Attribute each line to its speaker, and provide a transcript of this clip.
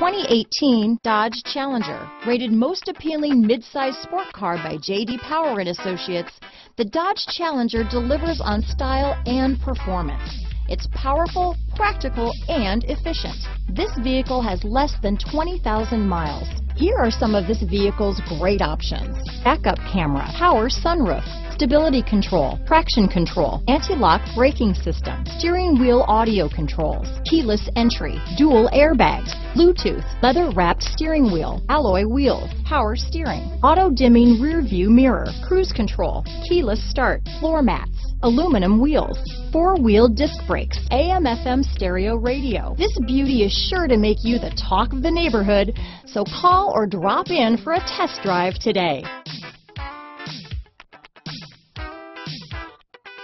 Speaker 1: 2018 Dodge Challenger. Rated most appealing midsize sport car by J.D. Power and Associates, the Dodge Challenger delivers on style and performance. It's powerful, practical, and efficient. This vehicle has less than 20,000 miles. Here are some of this vehicle's great options. Backup camera, power sunroof, stability control, traction control, anti-lock braking system, steering wheel audio controls, keyless entry, dual airbags, Bluetooth, leather wrapped steering wheel, alloy wheels, power steering, auto dimming rear view mirror, cruise control, keyless start, floor mats, aluminum wheels, four-wheel disc brakes, AM FM stereo radio. This beauty is sure to make you the talk of the neighborhood, so call or drop in for a test drive today.